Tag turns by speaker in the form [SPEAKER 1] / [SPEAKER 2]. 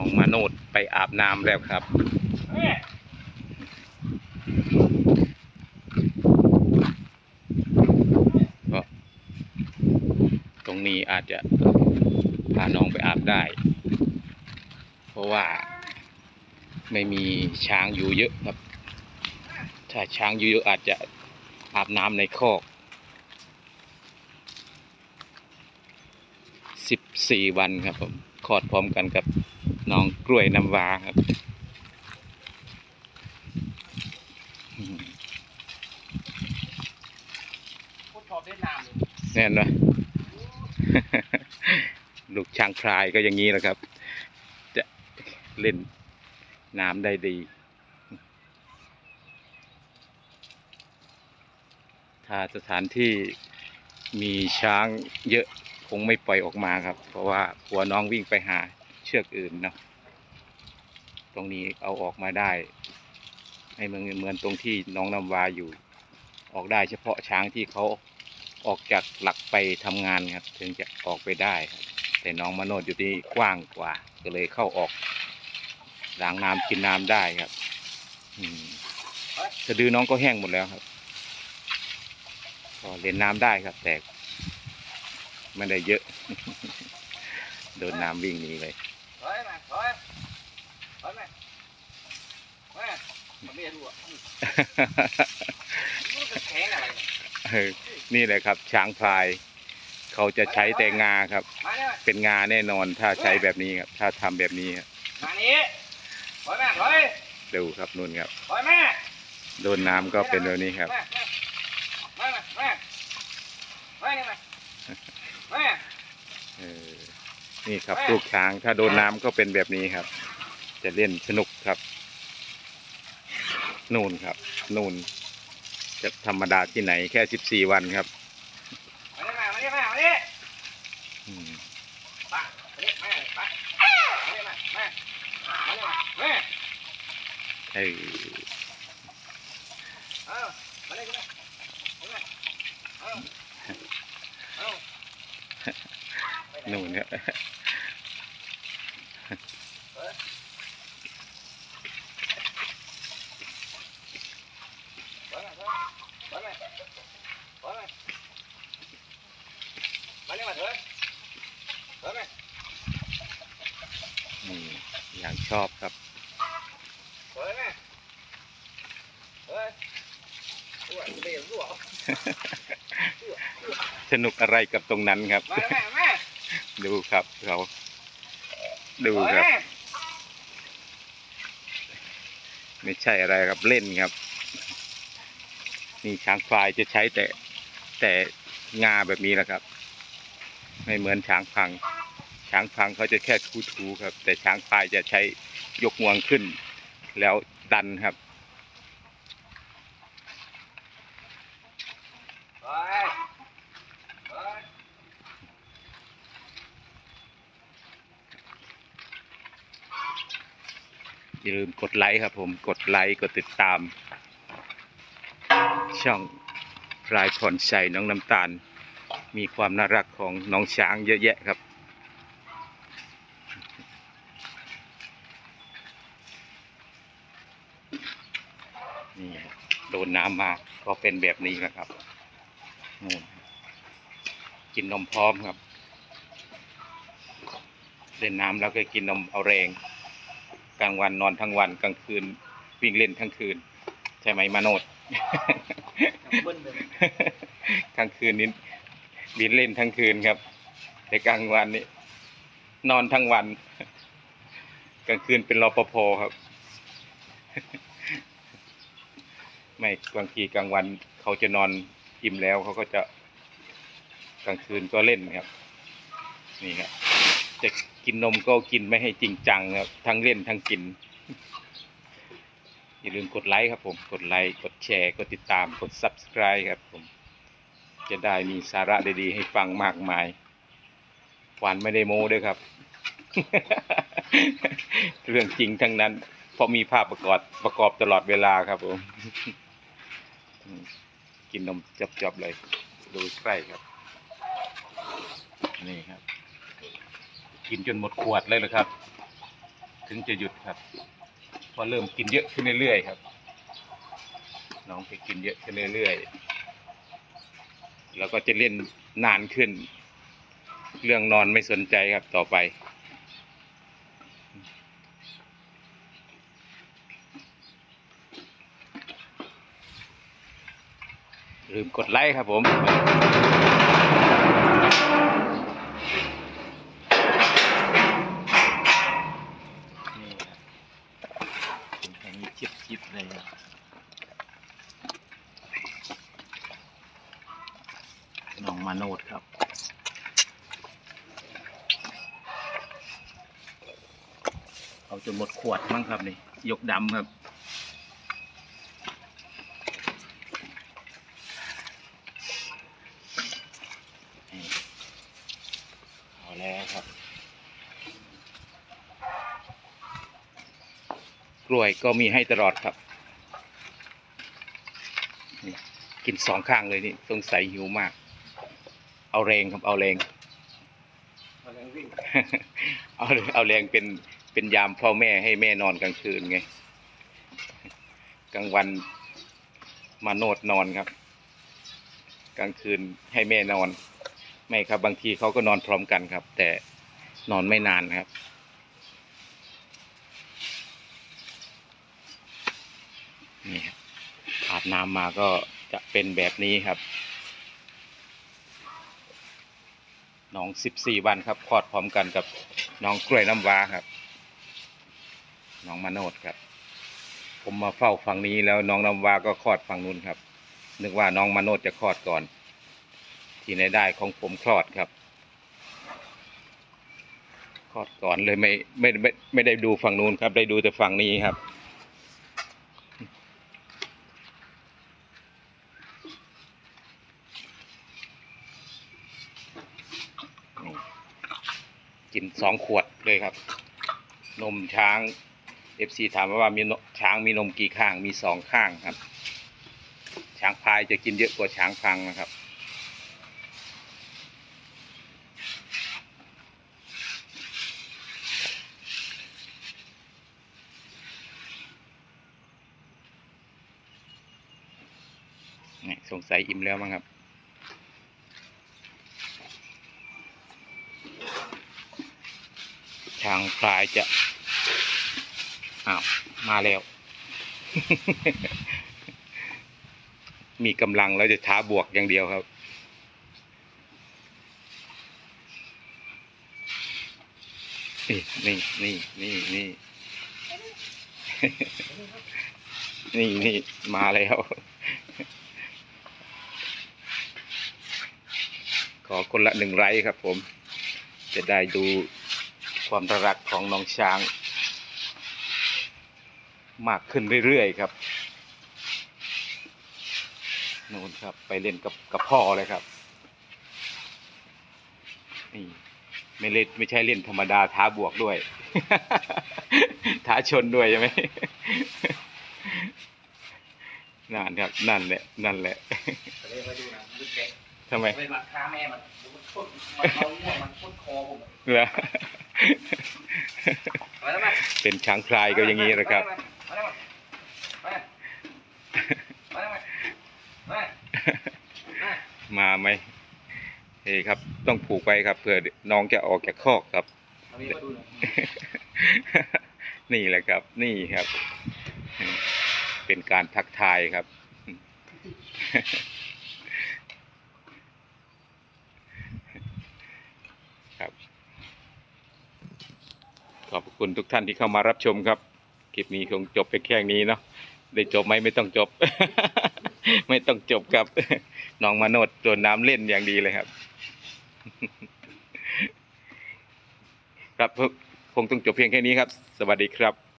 [SPEAKER 1] น้องมาโนดไปอาบน้ำแล้วครับ ก็ตรงนี้อาจจะพาน้องไปอาบได้ เพราะว่าไม่มีช้างอยู่เยอะครับ ถ้าช้างอยู่เยอะอาจจะอาบน้ำในคอกสิบสี่วันครับผมคลอดพร้อมกันกับ น้องกล้วยน้ำว้าครับอืม
[SPEAKER 2] พูดชอบเวียดนามเลย
[SPEAKER 1] แน่นอนลูกช้างพลายก็อย่างนี้แหละครับ จะเล่นน้ำได้ดี ถ้าสถานที่มีช้างเยอะคงไม่ปล่อยออกมาครับ เพราะว่าหัวน้องวิ่งไปหาเชือกอื่นเนาะตรงนี้เอาออกมาได้ ให้เหมือนเหมือนตรงที่น้องน้ำวาอยู่ ออกได้เฉพาะช้างที่เขาออกจากหลักไปทำงานครับ ถึงจะออกไปได้ครับแต่น้องมโนดอยู่ที่กว้างกว่า ก็เลยเข้าออกล้างน้ำกินน้ำได้ครับสะดือน้องก็แห้งหมดแล้วครับก็เล่นน้ำได้ครับ แต่ไม่ได้เยอะ โดนน้ำวิ่งหนีเลย
[SPEAKER 2] นจะแข็งอะไรเนี่ย
[SPEAKER 1] เออนี่แหละครับ ช้างพลาย เขาจะใช้แต่งาครับ
[SPEAKER 2] มาเนี่ย
[SPEAKER 1] เป็นงาแน่นอนถ้าใช้แบบนี้ครับ ถ้าทำแบบนี้ครับ
[SPEAKER 2] มานี่เฮ้ยมาเฮ้ย
[SPEAKER 1] ดูครับนุ่นครับ
[SPEAKER 2] เฮ้ยมา
[SPEAKER 1] โดนน้ำก็เป็นแบบนี้ครับ
[SPEAKER 2] มามามามามานี่มามา
[SPEAKER 1] เออนี่ครับลูกช้างถ้าโดนน้ำก็เป็นแบบนี้ครับ จะเล่นสนุกครับ นูนครับ นูนจะธรรมดาที่ไหนแค่สิบสี่วันครับ
[SPEAKER 2] มานี่มามานี่มามานี่
[SPEAKER 1] อืม
[SPEAKER 2] มามานี่มามามานี่มามามานี่มามา
[SPEAKER 1] เออ
[SPEAKER 2] เอามานี่มามาเอาเอา
[SPEAKER 1] นูนครับ
[SPEAKER 2] มามามามามามา นี่มาเถอะมาม
[SPEAKER 1] อืมอย่างชอบครับ
[SPEAKER 2] เฮ้ยแม่เฮ้ยรั่วเดี๋ยวรั่ว
[SPEAKER 1] สนุกอะไรกับตรงนั้นครับ ดูครับเขาดูครับ ไม่ใช่อะไรครับเล่นครับนี่ช้างพลายจะใช้แต่แต่งาแบบนี้แหละครับ ไม่เหมือนช้างพัง ช้างพังเขาจะแค่ทูๆครับ แต่ช้างพลายจะใช้ยกงวงขึ้น แล้วดันครับอย่าลืมกดไลค์ครับผมกดไลค์กดติดตาม ช่องพลายผ่อนใสน้องน้ำตาล มีความน่ารักของน้องช้างเยอะแยะครับ นี่โดนน้ำมาก็เป็นแบบนี้แหละครับนู่นกินนมพร้อมครับ เล่นน้ำแล้วก็กินนมเอาแรง กลางวันนอนทั้งวันกลางคืนวิ่งเล่นทั้งคืน ใช่ไหมมาโนด
[SPEAKER 2] เบิ้ลเลย
[SPEAKER 1] กลางคืนนี้ บินเล่นทั้งคืนครับแต่กลางวันนี่นอนทั้งวัน กลางคืนเป็นรปภครับ ไม่บางทีกลางวันเขาจะนอนอิ่มแล้วเขาก็จะกลางคืนก็เล่นครับ นี่ครับจะกินนมก็กินไม่ให้จริงจังครับ ทั้งเล่นทั้งกิน อย่าลืมกดไลค์ครับผม กดไลค์ กดแชร์ กดติดตาม กด subscribe ครับผม จะได้มีสาระดีๆให้ฟังมากมายหวานไม่ได้โม้ด้วยครับ เรื่องจริงทั้งนั้นเพราะมีภาพประกอบประกอบตลอดเวลาครับผมกินนมจับๆเลย ดูใกล้ครับ นี่ครับ กินจนหมดขวดเลยนะครับ ถึงจะหยุดครับเพราะเริ่มกินเยอะขึ้นเรื่อยๆครับ น้องไปกินเยอะขึ้นเรื่อยๆ แล้วก็จะเล่นนานขึ้น เรื่องนอนไม่สนใจครับต่อไป ลืมกดไลค์ครับผม นี่ครับเป็นแค่นี้ชิบๆเลยครับน้อง มาโนดครับเอาจนหมดขวดมั้งครับนี่ ยกดำครับ เอาแล้วครับ กล้วยก็มีให้ตลอดครับนี่กินสองข้างเลยนี่สงสัยหิวมาก เอาแรงครับเอาแรง
[SPEAKER 2] มาแรงวิ่ง
[SPEAKER 1] เอาเอาแรงเป็นเป็นยามพ่อแม่ให้แม่นอนกลางคืนไง กลางวันมาโนดนอนครับ กลางคืนให้แม่นอน ไม่ครับ บางทีเขาก็นอนพร้อมกันครับ แต่นอนไม่นานครับนี่ครับอาบน้ำมาก็จะเป็นแบบนี้ครับ น้องสิบสี่วันครับคลอดพร้อมกันกับน้องกล้วยน้ำว้าครับ น้องมาโนดครับ ผมมาเฝ้าฝั่งนี้แล้วน้องน้ำว้าก็คลอดฝั่งนู้นครับ นึกว่าน้องมาโนดจะคลอดก่อน ที่ไหนได้ของผมคลอดครับคลอดก่อนเลยไม่ไม่ไม่ไม่ได้ดูฝั่งนู้นครับ ได้ดูแต่ฝั่งนี้ครับ กินสองขวดเลยครับ นมช้างเอฟซีถามมาว่ามีช้างมีนมกี่ข้างมีสองข้างครับ ช้างพายจะกินเยอะกว่าช้างพังนะครับนี่สงสัยอิ่มแล้วมั้งครับ ช้า งพลายจะอ้าวมาแล้ว มีกำลังแล้วจะท้าบวกอย่างเดียวครับ นี่นี่นี่นี่นี่นี่นี่มาแล้วขอคนละหนึ่งไลค์ครับผม จะได้ดู ความน่ารักของน้องช้าง มากขึ้นเรื่อยๆครับนู่นครับ ไปเล่นกับกับพ่อเลยครับนี่ไม่เล่นไม่ใช่เล่นธรรมดาท้าบวกด้วย ท้าชนด้วยใช่ไหมนั่นครับนั่นแหละนั่นแหละ
[SPEAKER 2] ไปเลยมาดูนะดูแกะ
[SPEAKER 1] ทำไม
[SPEAKER 2] ไปมาฆ่าแม่มันดูมันชดมันเอาเนี่ยมันชดคอผม
[SPEAKER 1] เหรอ
[SPEAKER 2] มาแล้วไหม
[SPEAKER 1] เป็นช้างพลายก็อย่างนี้นะครับ
[SPEAKER 2] มาแล้วมามาแล้วมามามา
[SPEAKER 1] มาไหมเฮ้ครับ ต้องผูกไว้ครับเผื่อน้องจะออกจากคอกครับ
[SPEAKER 2] เอานี้มาดูหน่อย
[SPEAKER 1] นี่แหละครับ นี่ครับ เป็นการทักทายครับครับ ขอบคุณทุกท่านที่เข้ามารับชมครับ คลิปนี้คงจบไปแค่นี้เนาะ ได้จบไหมไม่ต้องจบ ไม่ต้องจบครับ น้องมาโนดตัวน้ำเล่นอย่างดีเลยครับ ครับคงต้องจบเพียงแค่นี้ครับ สวัสดีครับ